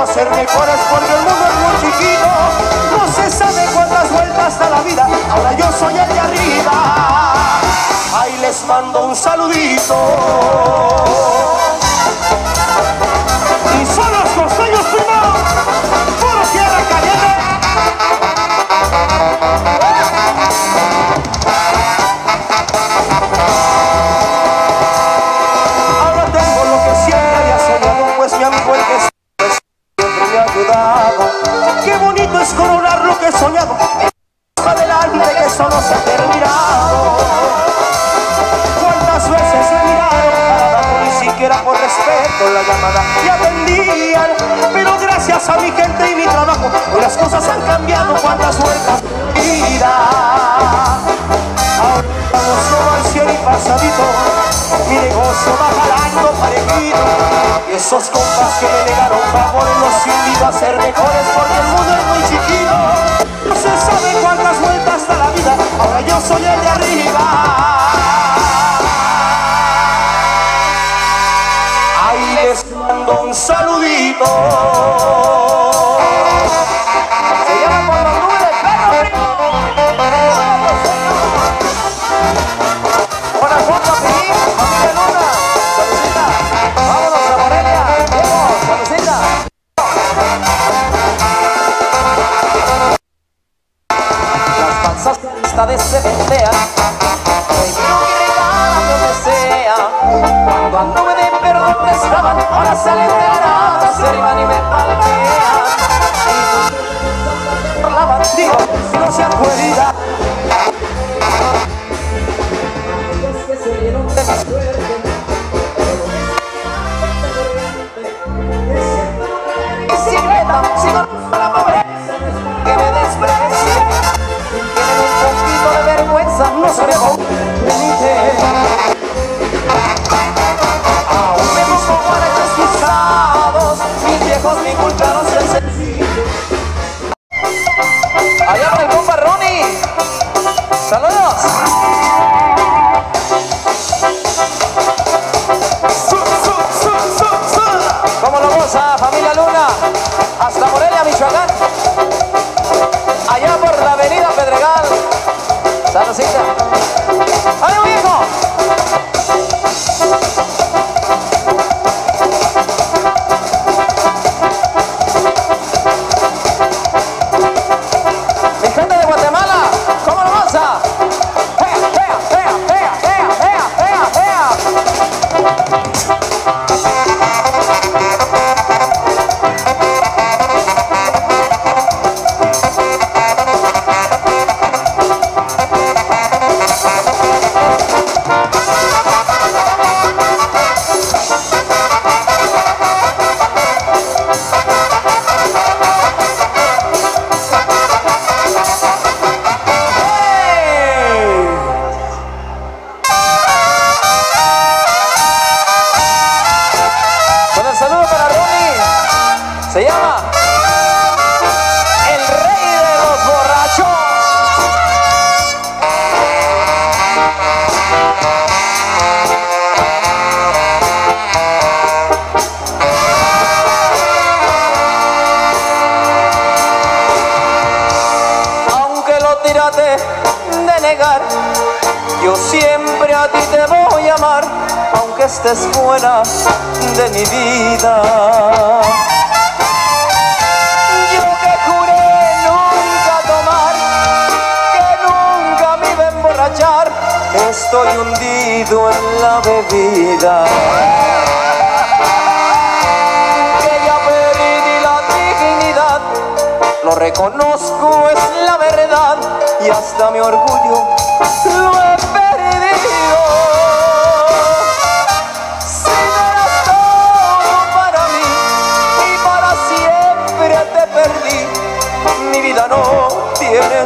a ser mejores porque el mundo es muy chiquito. No se sabe cuántas vueltas da la vida, ahora yo soy el de arriba. Ahí les mando un saludito. Y son los costeños esos compas que me negaron favor los invito a ser mejores porque el mundo es muy chiquito. No se sabe cuántas vueltas da la vida, ahora yo soy el de arriba. Estés fuera de mi vida. Yo que juré nunca tomar, que nunca me iba a emborrachar, estoy hundido en la bebida. Que ya perdí la dignidad, lo reconozco, es la verdad, y hasta mi orgullo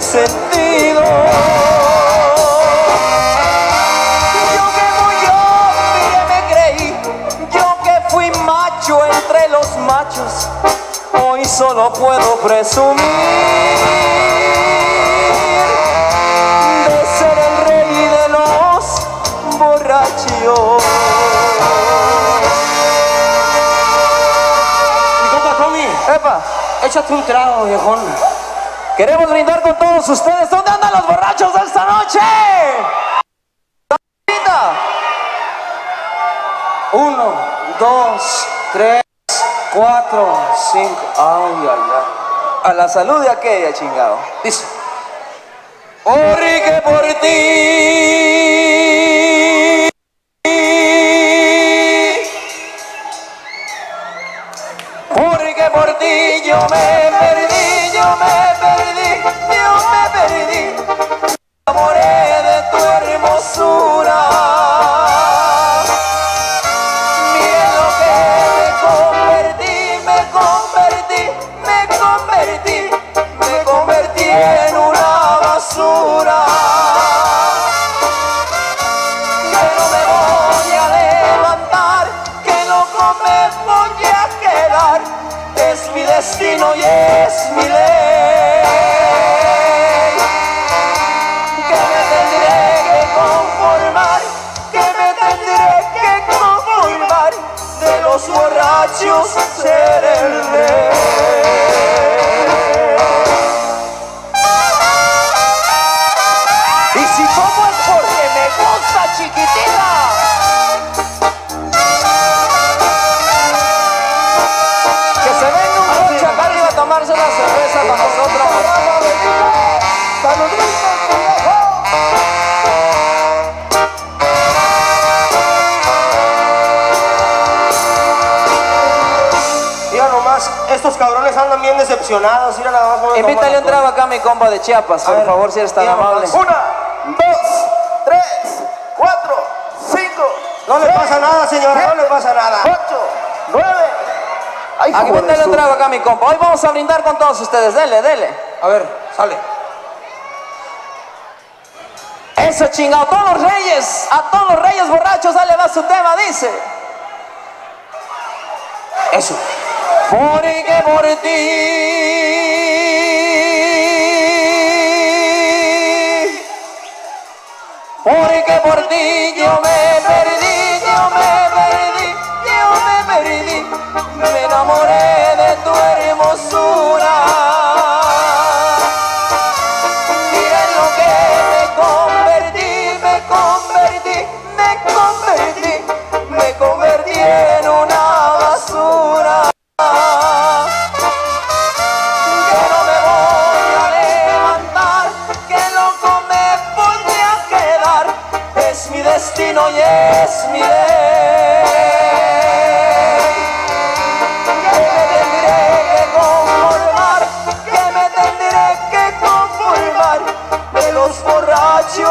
sentido. Yo que muy hombre me creí, yo que fui macho entre los machos, hoy solo puedo presumir de ser el rey de los borrachos. Mi compa Tommy, Epa, échate un trago, viejón. Queremos brindar con todos ustedes. ¿Dónde andan los borrachos de esta noche? ¡Linda! Uno, dos, tres, cuatro, cinco. Ay, ay, ay. A la salud de aquella, chingado. Dice. Porque por ti. Porque por ti yo me perdí, yo me perdí, borrachos ser estos cabrones andan bien decepcionados. Mira nada más. Invítale un trago acá a mi compa de Chiapas, por ver, favor, si eres tan amable. Una, dos, tres, cuatro, cinco, No le pasa nada, señora, no le pasa nada. Ocho, nueve. Ay, Aquí invítale un trago acá a mi compa. Hoy vamos a brindar con todos ustedes. Dele, dele. A ver, sale. Eso chingado, todos los reyes, a todos los reyes borrachos, dale va su tema, dice. Eso. Porque por ti, porque por ti yo me perdí, yo me perdí, yo me perdí, me enamoré de tu hermosura.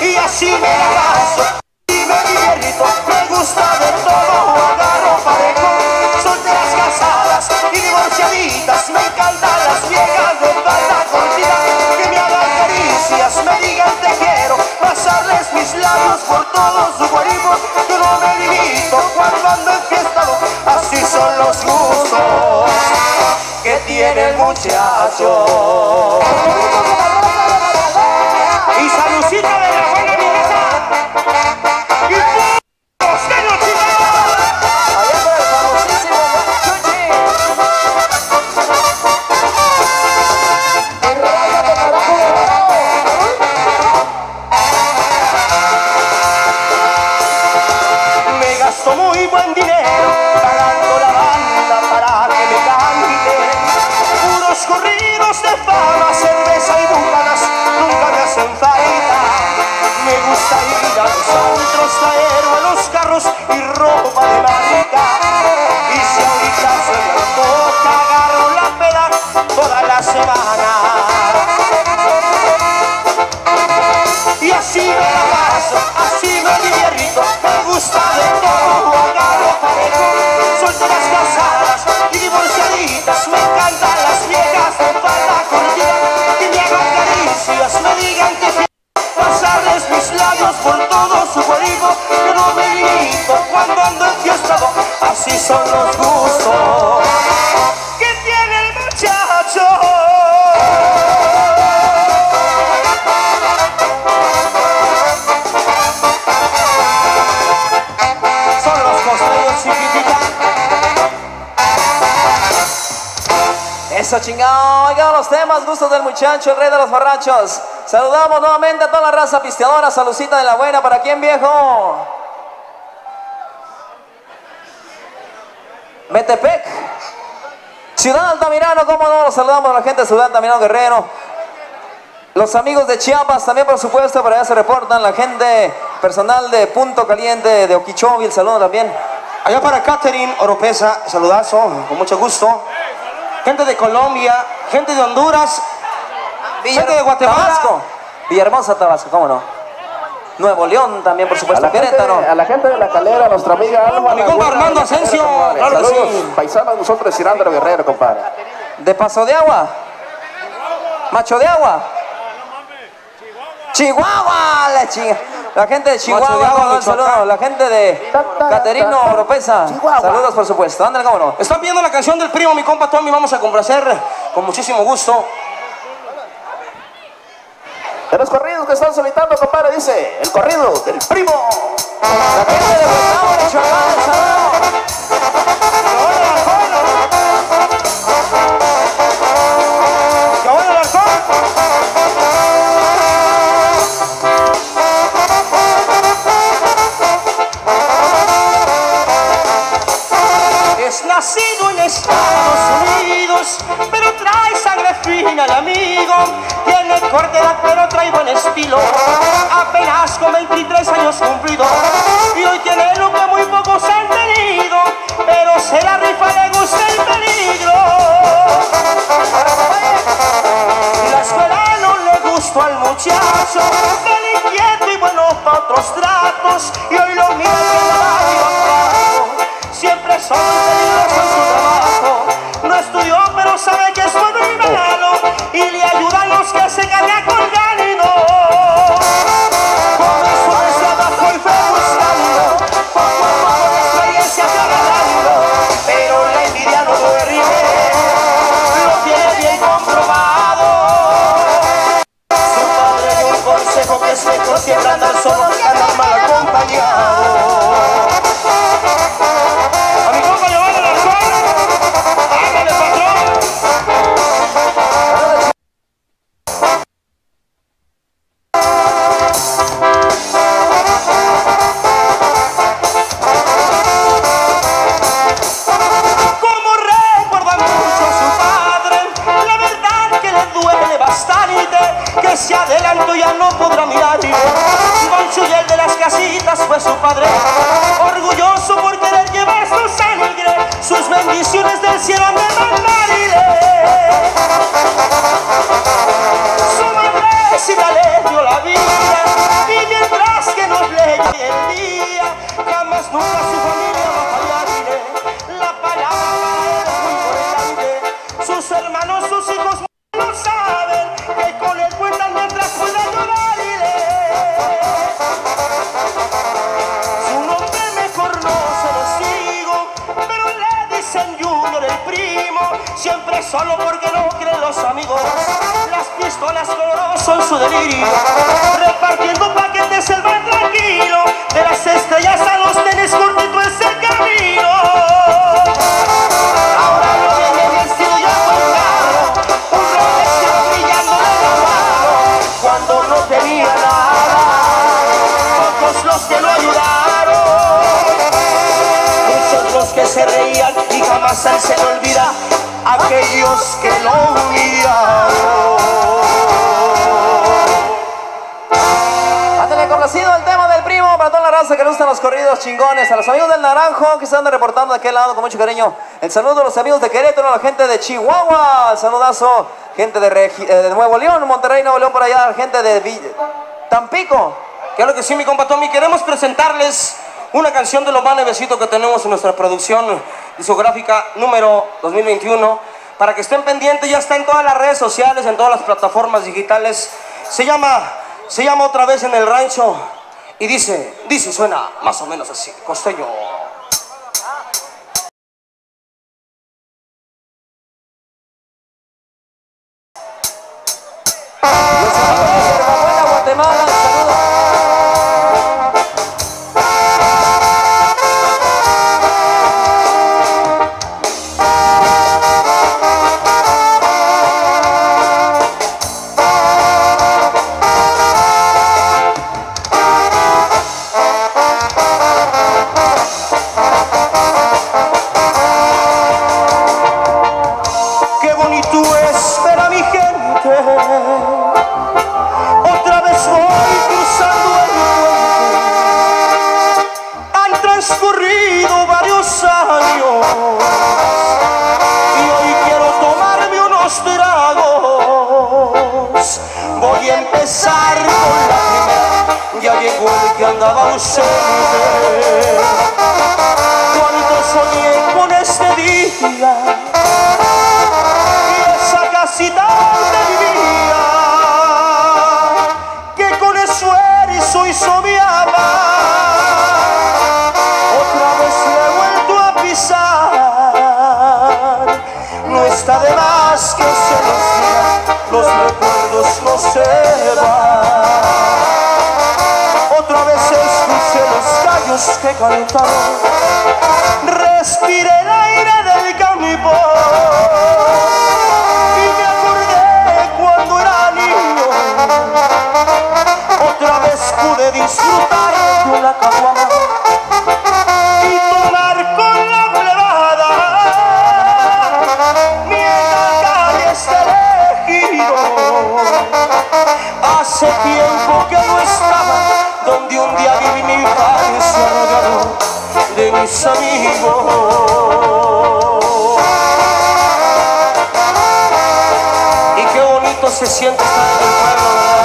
Y así me paso y me divierto, me gusta de todo, agarro parejo, solteras casadas y divorciaditas, me encantan las viejas de falda cortita, que me hagan caricias, me digan te quiero, pasarles mis labios por todo su cuerpo, que no me limito cuando ando enfiestado, así son los gustos que tiene el muchacho. Y saludcita de la buena mirada. Ropa. Y si ahorita me antoja, agarro la peda toda la semana. Y así me la paso, así me divierto, me gusta de todo, agarro parejo, solteras casadas cuando ando enfiestado, así son los gustos que tiene el muchacho. son los costeños chiquitita. Eso chingado, oigan los temas, gustos del muchacho, el rey de los borrachos. Saludamos nuevamente a toda la raza pisteadora, saludcita de la buena, ¿para quién viejo? Metepec, Ciudad Altamirano, cómo no, los saludamos a la gente de Ciudad Altamirano Guerrero. Los amigos de Chiapas también, por supuesto, por allá se reportan. La gente personal de Punto Caliente, de Okeechobee, el saludo también. Allá para Catherine Oropesa, saludazo, con mucho gusto. Gente de Colombia, gente de Honduras, gente de Guatemala. Tabasco. Villahermosa, Tabasco, cómo no. Nuevo León también, por A supuesto. la, gente, Querétaro. a la gente de la calera, nuestra amiga Alma. A mi compa Armando Asensio, claro Saludos, sí. paisanos, nosotros de Cirándaro Guerrero, compadre. De Paso de Agua. Macho de Agua. Chihuahua. La, chinga- la gente de Chihuahua, Macho de Agua, cómo no, un Michoacán. saludo. La gente de Caterino Oropesa. Chihuahua. Saludos, por supuesto. Ándale, cómo no. Están viendo la canción del primo, mi compa Tommy, vamos a complacer con muchísimo gusto. De los corridos que están solicitando, compadre, dice el corrido del primo. La gente de. Es nacido en Estados Unidos, pero amigo. Tiene corta edad, pero trae buen estilo. Apenas con 23 años cumplidos. Y hoy tiene lo que muy pocos han tenido. Pero se la rifa, le gusta el peligro. La escuela no le gustó al muchacho, del inquieto y bueno para otros tratos. Y hoy lo mira que la va abajo. Siempre son peligrosos en su trabajo. Que se gana colgando. Comenzó el trabajo y fue buscando. Poco a poco la experiencia fue ganando. Pero la envidia no duerme. Lo tiene bien comprobado. Su padre dio un consejo que es mejor siempre andar solo que andar mal. Su padre, orgulloso por querer llevar su sangre, sus bendiciones del cielo me mandarile. Su madre si le dio la vida, y mientras que nos leía el día, jamás nunca repartiendo paquetes el van tranquilo, de las estrellas a los tenis cortito es el camino. Ahora lo viene vestido ya con caro, un Rolex brillando de cuando no tenía nada, pocos los que lo ayudaron, muchos los que se reían y jamás él se le olvida aquellos que lo humillaron. Raza que le gustan los corridos chingones. A los amigos del Naranjo que se andan reportando de aquel lado con mucho cariño. El saludo a los amigos de Querétaro, a la gente de Chihuahua. El saludazo, gente de, Regi- eh, de Nuevo León, Monterrey, Nuevo León por allá, gente de Vill- Tampico. Claro que sí, mi compa Tommy. Queremos presentarles una canción de lo más nuevecito que tenemos en nuestra producción discográfica número 2021. Para que estén pendientes, ya está en todas las redes sociales, en todas las plataformas digitales. Se llama, se llama otra vez en el rancho. Y dice, dice, suena más o menos así, costeño. Ausente. Cuánto soñé con este día y esa casita donde vivía que con esfuerzo mi ama otra vez le he vuelto a pisar no está de más que se diga los recuerdos no se van gallos que cantaron respiré donde día viví mi infancia rodeado de mis amigos. Y qué bonito se siente estar en el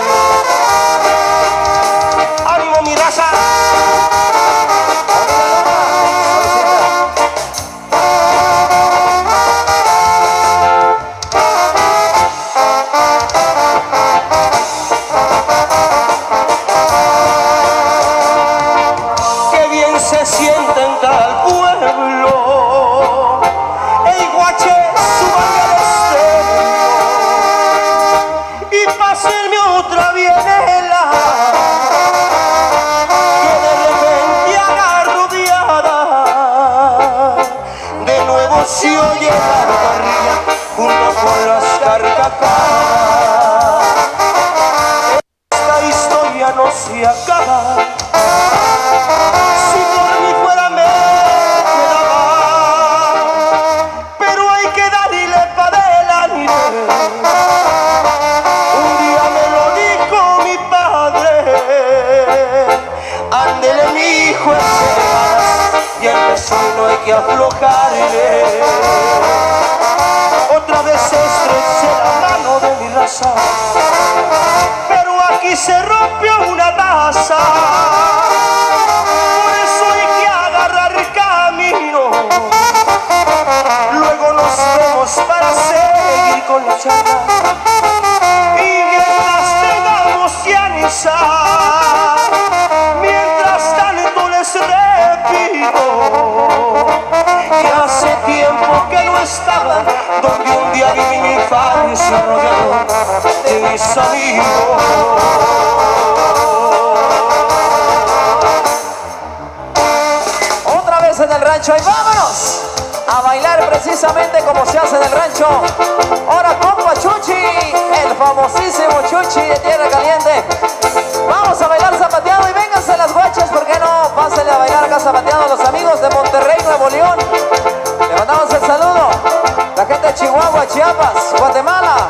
aflojarle. Otra vez estreché la mano de mi raza, pero aquí se rompió una taza. Por eso hay que agarrar camino. Luego nos vemos para seguir con la charla. Y mientras tengamos que mientras les repito que hace tiempo que no estaba donde un día viví mi infancia rodeado de mis amigos. Otra vez en el rancho y vámonos a bailar precisamente como se hace en el rancho. Ahora compa Chuchi, el famosísimo Chuchi de Tierra Caliente. Vamos a bailar zapateado y vénganse ¿por qué no? Pásenle a bailar acá zapateado a los amigos de Monterrey, Nuevo León. Le mandamos el saludo. La gente de Chihuahua, Chiapas, Guatemala.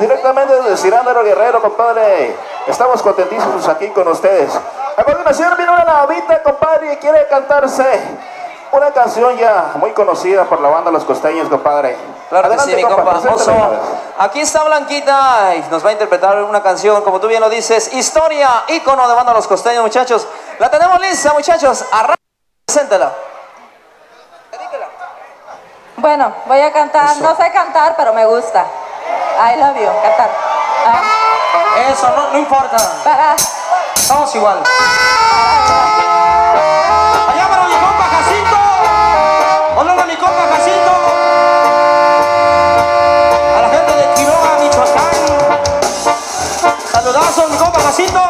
Directamente desde Cirándaro Guerrero, compadre. Estamos contentísimos aquí con ustedes. A continuación viene una lavita, compadre, y quiere cantarse una canción ya muy conocida por la banda Los Costeños, compadre. Claro que Adelante, sí, mi compa. Oso. Aquí está Blanquita y nos va a interpretar una canción, como tú bien lo dices, historia, ícono de banda Los Costeños, muchachos. La tenemos lista, muchachos. Arranca, preséntala. Bueno, voy a cantar, no sé cantar, pero me gusta. I love you, cantar. Ah, Eso, no, no importa. para, Estamos igual. Allá para mi compa Jacinto. Hola, mi compa Jacinto. A la gente de Quiroga, Michoacán. Saludazos, mi compa Jacinto.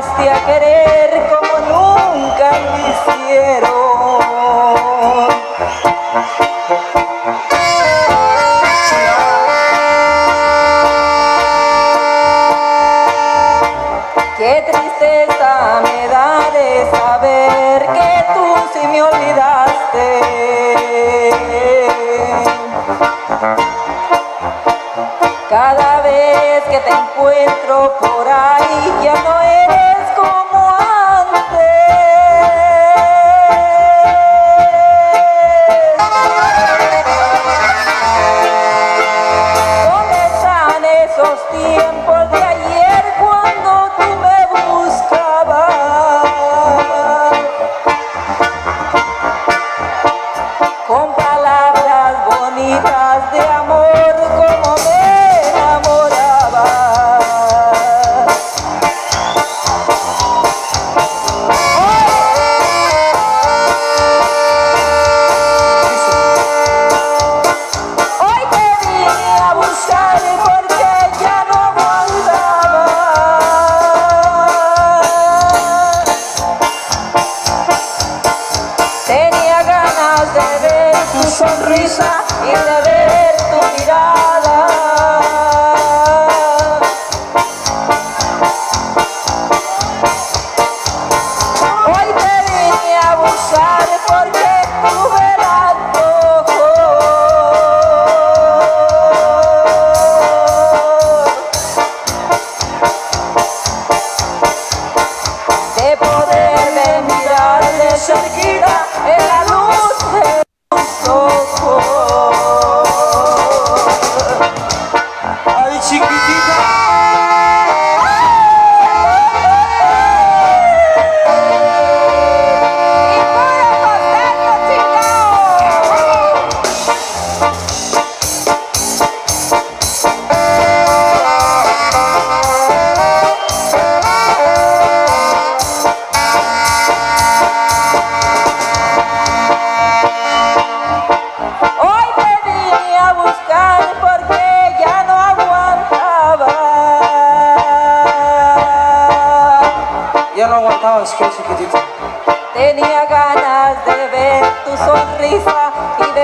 Enseñaste a querer como nunca lo hicieron. Qué tristeza me da de saber que tú sí me olvidaste. Cada vez que te encuentro por ahí ya no eres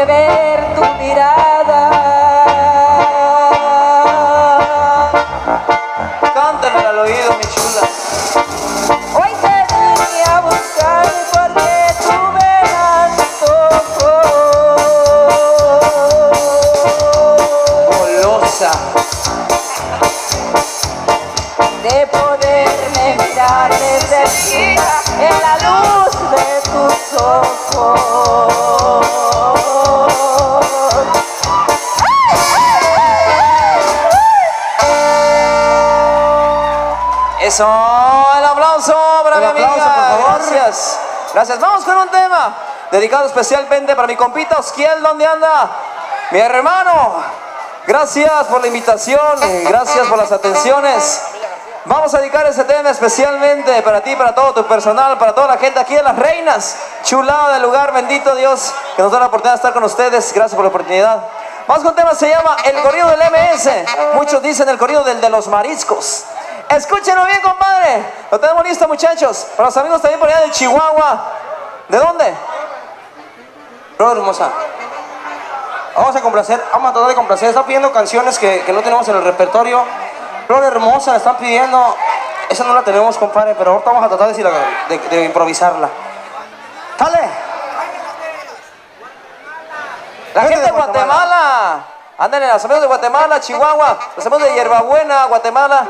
y Eso, el aplauso para El mi amiga. aplauso, por favor. Gracias. Gracias. Vamos con un tema dedicado especialmente para mi compita Osquiel, ¿dónde anda? Mi hermano. Gracias por la invitación, gracias por las atenciones. Vamos a dedicar ese tema especialmente para ti, para todo tu personal, para toda la gente aquí de Las Reinas. Chulada del lugar, bendito Dios, que nos da la oportunidad de estar con ustedes. Gracias por la oportunidad. Vamos con un tema, se llama El Corrido del MS. Muchos dicen el corrido del de los mariscos. Escúchenlo bien, compadre. Lo tenemos listo, muchachos. Para los amigos también por allá de Chihuahua. ¿De dónde? Flor hermosa. Vamos a complacer, vamos a tratar de complacer. Están pidiendo canciones que, que no tenemos en el repertorio. Flor hermosa, la están pidiendo. Esa no la tenemos, compadre, pero ahorita vamos a tratar de, de- de improvisarla. ¡Dale! La gente de Guatemala. Ándale, los amigos de Guatemala, Chihuahua. Los amigos de Hierbabuena, Guatemala.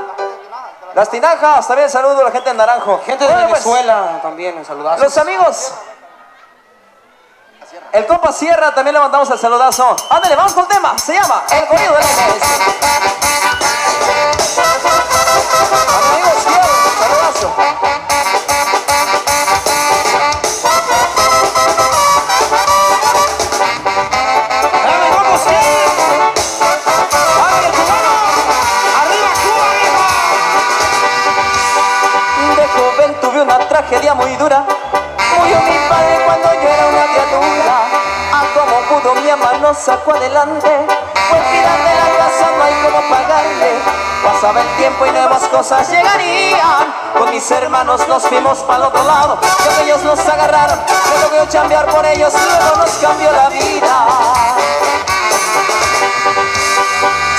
Las tinajas, también saludo a la gente de Naranjo. Gente de Bueno, pues, Venezuela también, saludazos. Los amigos. El compa Sierra también le mandamos el saludazo. Ándale, vamos con el tema. Se llama El Corrido del MS. Amigos, quiero saludazo. Una tragedia muy dura. Murió mi padre cuando yo era una criatura. A como pudo mi mamá nos sacó adelante. Por tirar de la casa no hay como pagarle. Pasaba el tiempo y nuevas cosas llegarían. Con mis hermanos nos fuimos para el otro lado. Cuando ellos nos agarraron, me tocó chambear por ellos. Luego nos cambió la vida.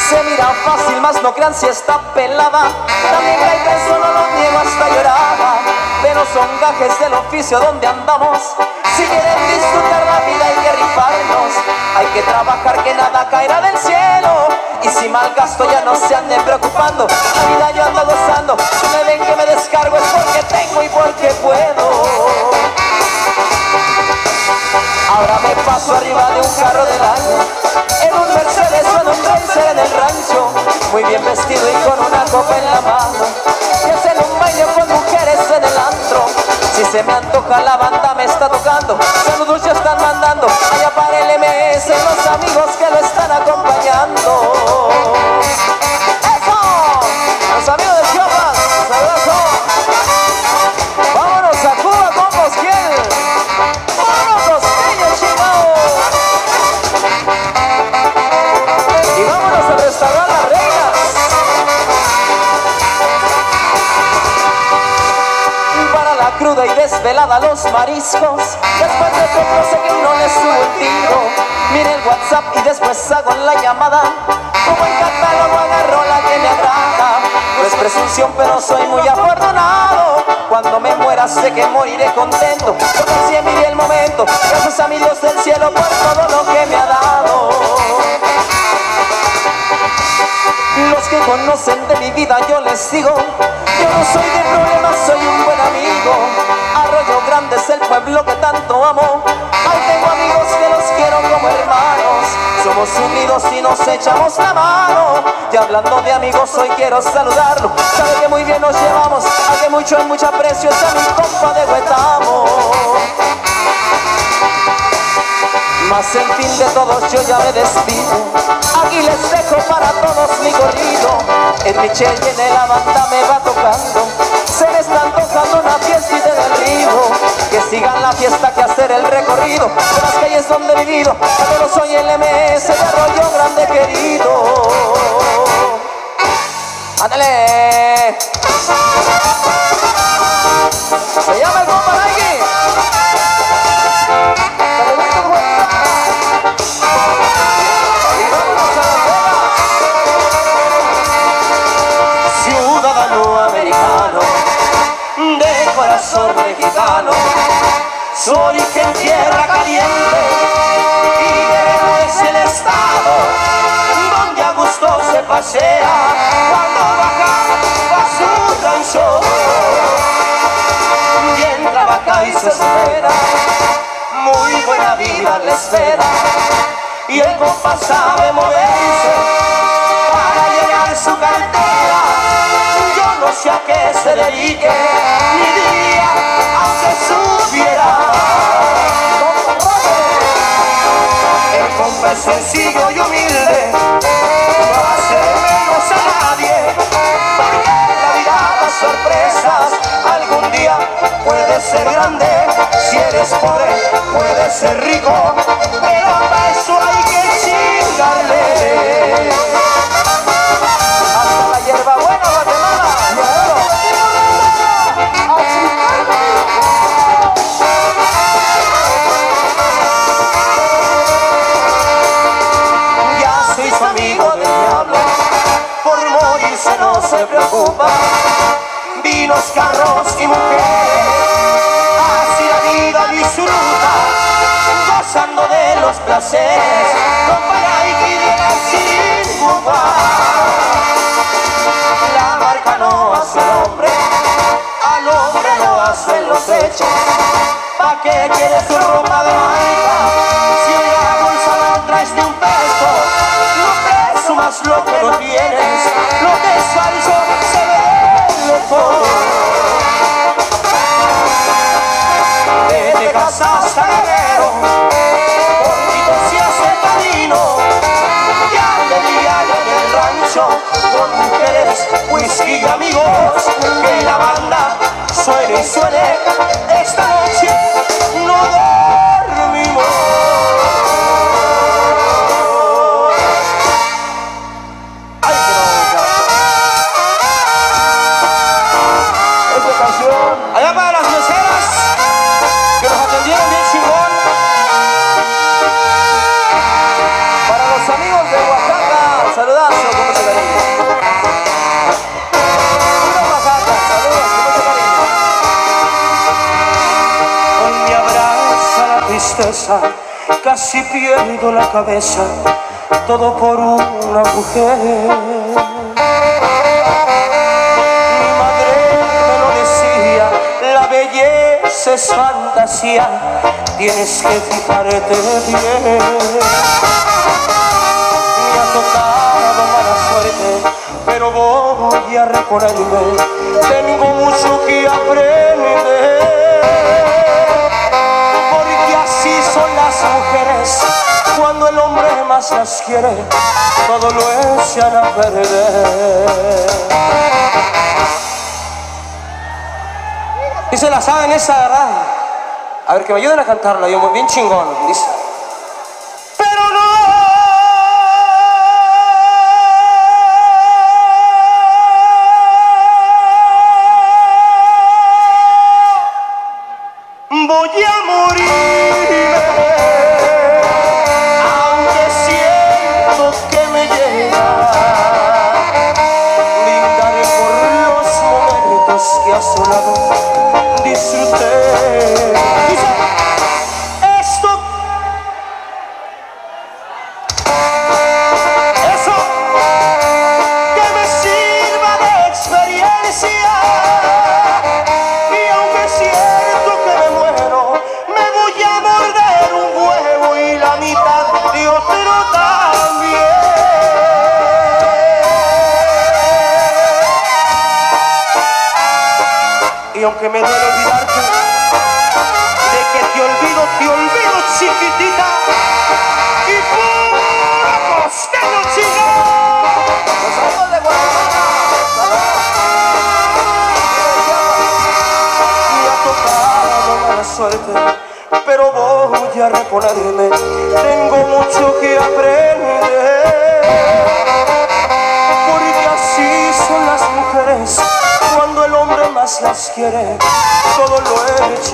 Se mira fácil, más no crean si está pelada. También hay eso no lo niego hasta lloraba. Pero son gajes del oficio donde andamos. Si quieren disfrutar la vida hay que rifarnos. Hay que trabajar que nada caerá del cielo. Y si mal gasto ya no se anden preocupando. La vida yo ando gozando. Si me ven que me descargo es porque tengo y porque puedo. Ahora me paso arriba de un carro del año En un Mercedes o en un Racer en el rancho Muy bien vestido y con una copa en la mano se me antoja la banda me está tocando Saludos ya están mandando Allá para el MS los amigos que lo están acompañando desvelada los mariscos. Después de todo sé que no les subo el tiro. Mire el WhatsApp y después hago la llamada. Como el catálogo agarro la que me agrada. No es presunción, pero soy muy afortunado. Cuando me muera sé que moriré contento. Porque así envidié el momento. Gracias a mi Dios del cielo por todo lo que me ha dado. Los que conocen de mi vida yo les digo Yo no soy de problemas, soy un buen amigo. Arroyo Grande es el pueblo que tanto amo. Ahí tengo amigos que los quiero como hermanos. Somos unidos y nos echamos la mano. Y hablando de amigos hoy quiero saludarlo. Sabe que muy bien nos llevamos A mucho y mucho aprecio es mi compa de Huetamo Mas en fin de todos yo ya me despido. Aquí les dejo para todos mi corrido. En Michelle y en la banda me va tocando. Se me están tocando una fiestita en el río Que sigan la fiesta que hacer el recorrido. Por las calles donde he vivido. Pero soy el MS de Arroyo Grande querido. ¡Ándale! Se llama el se pasea cuando baja a su rancho. Bien trabaja y se espera, muy buena vida le espera, y el compa sabe moverse para llenar su cartera. Yo no sé a qué se dedique, ni diría aunque compa es sencillo y humilde, sorpresas, algún día puede ser grande, si eres pobre puede ser rico, pero para eso hay que chingarle. Se preocupa. Vinos, carros y mujeres, así la vida disfruta, gozando de los placeres, con para y viene sin culpa. La marca no hace al hombre, al hombre lo hacen los hechos. ¿Pa' qué quieres su ropa de marca? Si en la bolsa no traes ni un peso, no presumas lo que no tienes, con mujeres, whisky y amigos, que la banda suene y suene, esta casi pierdo la cabeza, todo por una mujer. Mi madre me lo decía, la belleza es fantasía, tienes que fijarte bien. Me ha tocado mala suerte, pero voy a reponerme, tengo mucho que aprender. Más quiere Todo lo echan a perder Y se la saben esa, ¿verdad? A ver, que me ayuden a cantarla, yo muy bien chingón, dice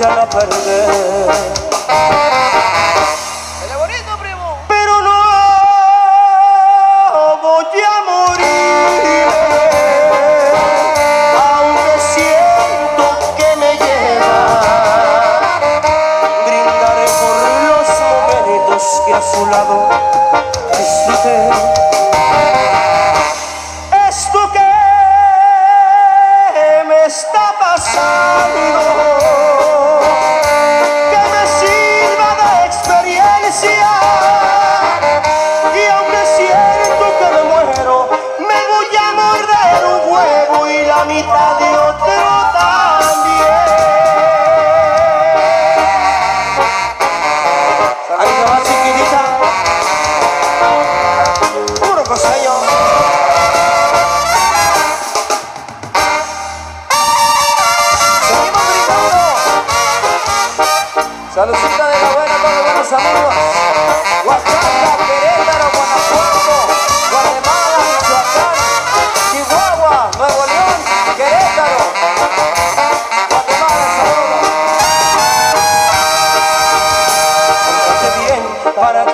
lo echan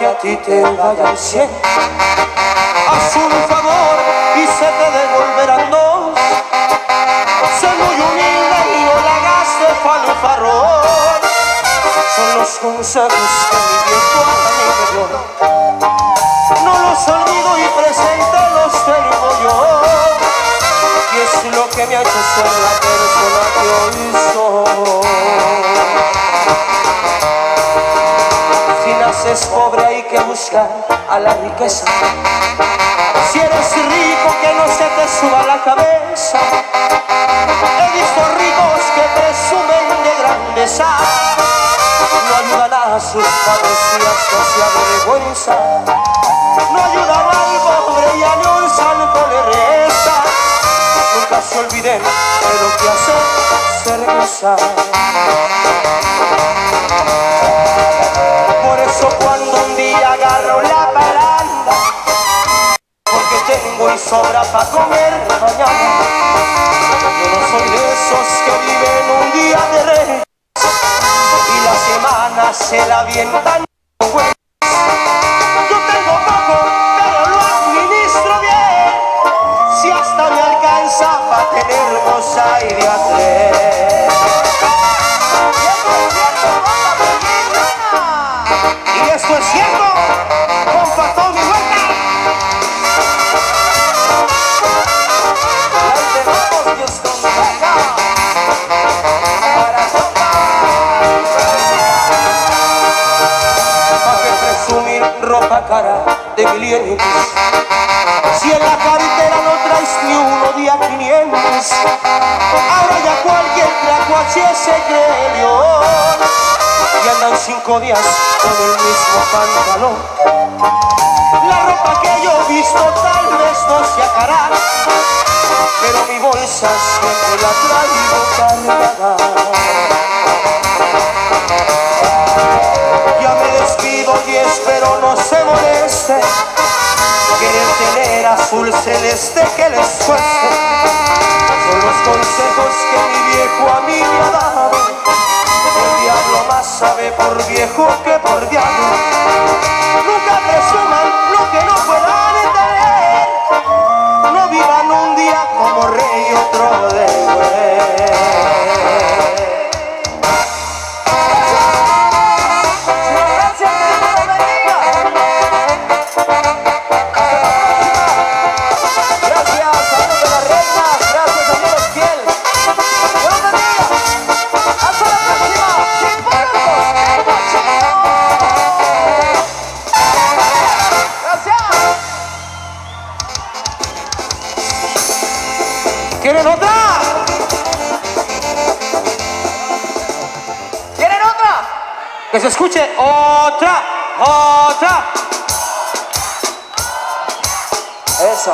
que a ti te vaya el cien. Haz un favor y se te devolverán dos. Sé muy humilde y no la hagas de. Son los consejos que mi viejo a mí me dio. No los olvido y presente los tengo yo. Y es lo que me ha hecho ser la persona que hoy soy. Si naces pobre hay que buscar a la riqueza. Si eres rico que no se te suba la cabeza. He visto ricos que presumen de grandeza. No ayudan a sus padres y hasta se avergüenza. No ayudan al Se olviden de lo que hace ser rezar. Por eso cuando un día agarro la paranda, porque tengo y sobra para comer mañana. Yo no soy de esos que viven un día de rey y la semana se la avientan cara de milenios? Si en la cartera no traes ni uno día 500 Ahora ya cualquier tlacuache se cree león Y andan cinco días con el mismo pantalón. La ropa que yo he visto tal vez no se acará Pero mi bolsa siempre la traigo cargada. Ya me despido y espero no se moleste Querer tener azul celeste que les cueste Son los consejos que mi viejo a mí me ha dado El diablo más sabe por viejo que por diablo. Nunca presuman lo que no puedan tener No vivan un día como rey otro de güey ¿Quieren otra? ¿Quieren otra? Que se escuche otra, otra. Eso.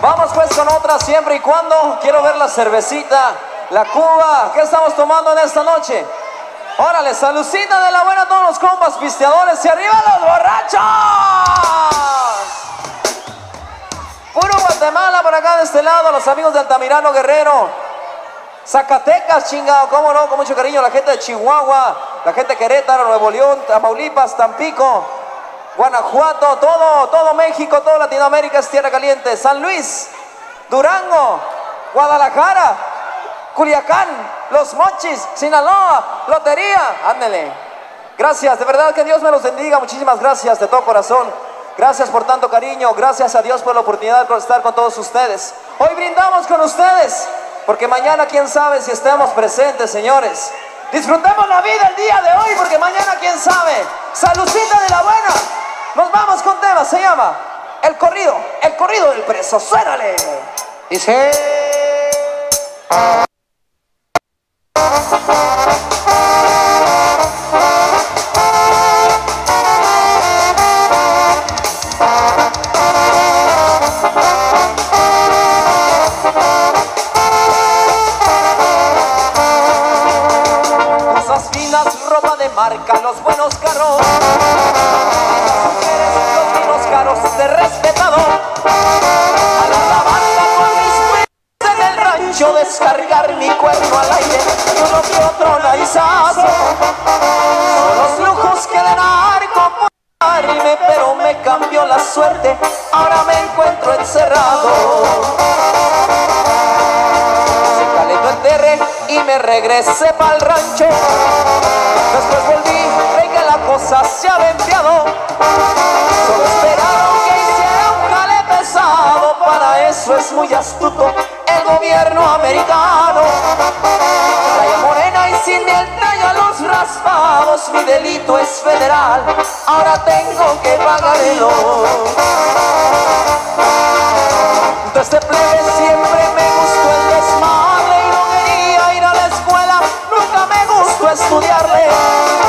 Vamos pues con otra siempre y cuando. Quiero ver la cervecita, la cuba. ¿Qué estamos tomando en esta noche? Órale, salucita de la buena a todos los compas pisteadores y arriba los borrachos. Guatemala por acá de este lado, los amigos de Altamirano Guerrero. Zacatecas, chingado, cómo no, con mucho cariño, la gente de Chihuahua, la gente de Querétaro, Nuevo León, Tamaulipas, Tampico, Guanajuato, todo, todo México, todo Latinoamérica es tierra caliente. San Luis, Durango, Guadalajara, Culiacán, Los Mochis, Sinaloa, Lotería, ándele. Gracias, de verdad que Dios me los bendiga, muchísimas gracias de todo corazón. Gracias por tanto cariño, gracias a Dios por la oportunidad de estar con todos ustedes. Hoy brindamos con ustedes, porque mañana quién sabe si estemos presentes, señores. Disfrutemos la vida el día de hoy, porque mañana quién sabe. Saludcita de la buena. Nos vamos con tema, se llama El corrido, el corrido del preso. Suénale. Dice. Marca, los buenos carros. El gobierno americano. Raya morena y sin el a los raspados, mi delito es federal, ahora tengo que pagarlo. Desde plebe siempre me gustó el desmadre y no quería ir a la escuela, nunca me gustó estudiarle.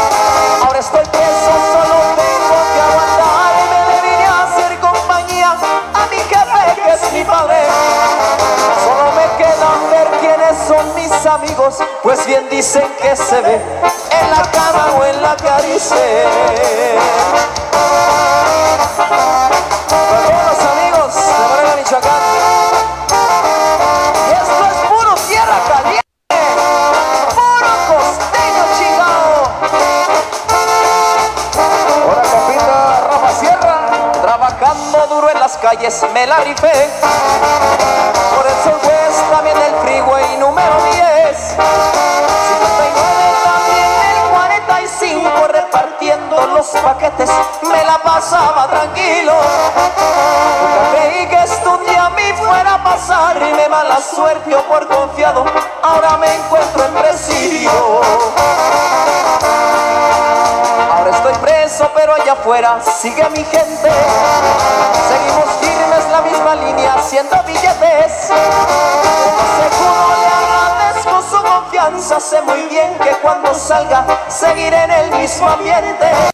La suerte o por confiado Ahora me encuentro en presidio Ahora estoy preso, pero allá afuera sigue mi gente. Seguimos firmes la misma línea, haciendo billetes. Seguro le agradezco su confianza. Sé muy bien que cuando salga seguiré en el mismo ambiente.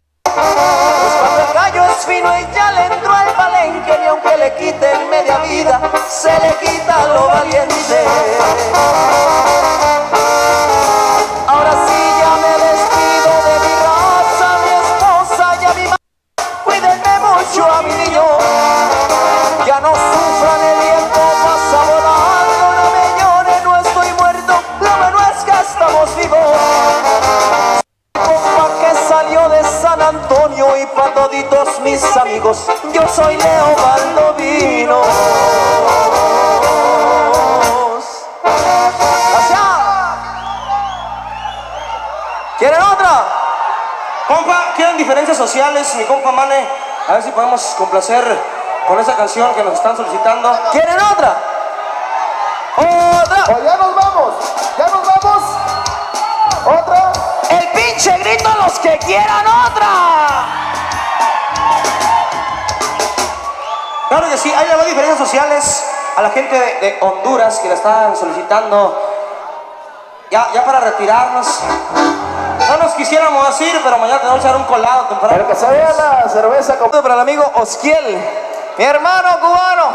Salió de San Antonio y pa' toditos mis amigos. Yo soy Leo Valdovino. Gracias. ¿Quieren otra? Compa, quedan diferencias sociales, mi compa Mane. A ver si podemos complacer con esa canción que nos están solicitando. ¿Quieren otra? ¡Otra! O ya nos vamos, ya nos vamos. Otra. ¡El pinche grito a los que quieran otra! Claro que sí, hay las diferencias sociales a la gente de, de Honduras que la están solicitando. Ya, ya para retirarnos. No nos quisiéramos ir, pero mañana tenemos que echar un colado temprano. Pero que se vea la cerveza con... Para el amigo Osquiel, mi hermano cubano.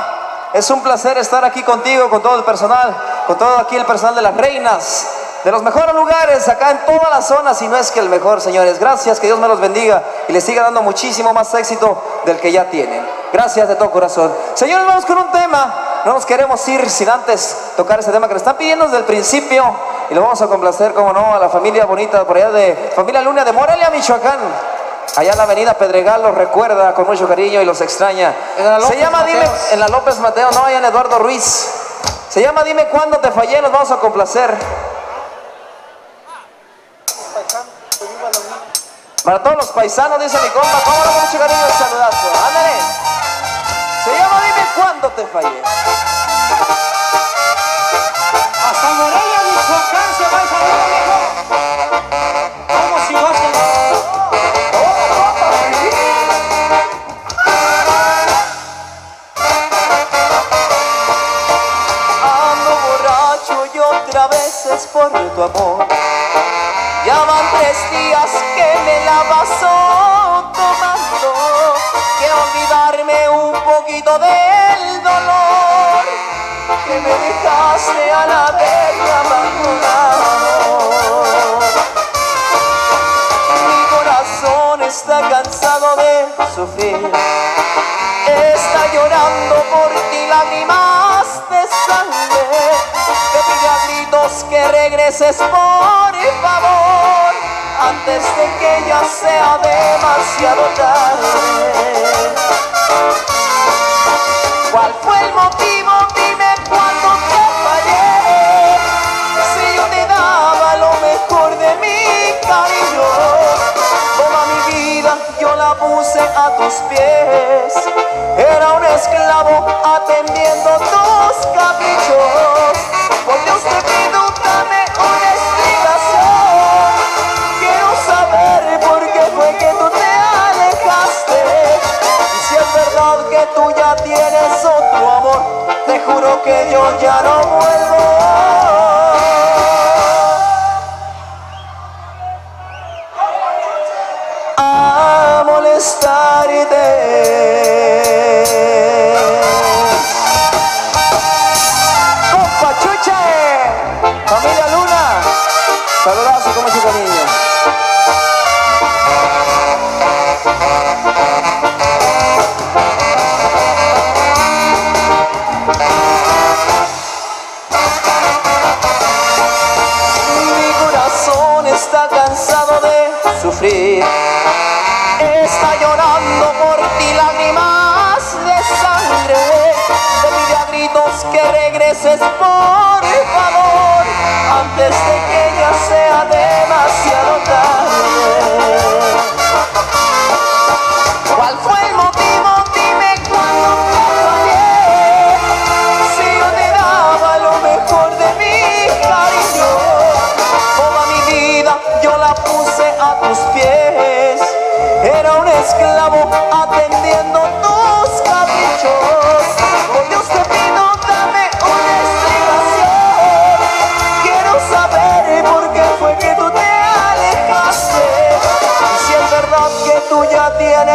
Es un placer estar aquí contigo, con todo el personal, con todo aquí el personal de las reinas, de los mejores lugares acá en toda la zona, si no es que el mejor, señores. Gracias, que Dios me los bendiga y les siga dando muchísimo más éxito del que ya tienen. Gracias de todo corazón. Señores, vamos con un tema. No nos queremos ir sin antes tocar ese tema que nos están pidiendo desde el principio y lo vamos a complacer, como no, a la familia bonita por allá de familia Luna de Morelia, Michoacán. Allá en la avenida Pedregal los recuerda con mucho cariño y los extraña. Se llama Dime, en la López Mateo, no, allá en Eduardo Ruiz. Se llama Dime cuándo te fallé, nos vamos a complacer. Para todos los paisanos, dice mi compa, cómo no, mucho cariño el saludazo. Ándale. Se llama Dime cuándo te fallé. Hasta Morelia, Michoacán se va saludo, viejo. ¿Cómo si no hacen? Ando borracho y otra vez es por tu amor. Me dejaste a la bella abandonado. Mi sufrir. Está llorando por ti lágrimas de sangre. Te pide a gritos que regreses por favor. Antes de que ya sea demasiado tarde. ¿Cuál fue el motivo? A tus pies. Era un esclavo atendiendo tus caprichos. Por Dios te pido, dame una explicación. Quiero saber por qué fue que tú te alejaste. Y si es verdad que tú ya tienes otro amor, te juro que yo ya no vuelvo. Molestarte. Compa familia Luna, saludazo como chico niño. Mi corazón está cansado de sufrir. Sea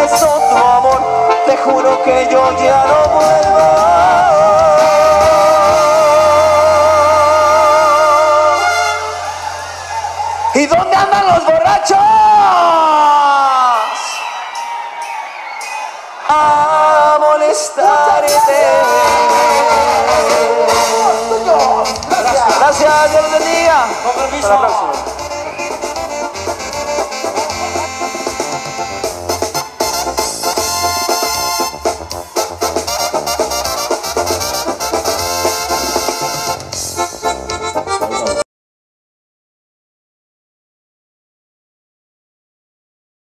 tienes otro amor, te juro que yo ya no vuelvo.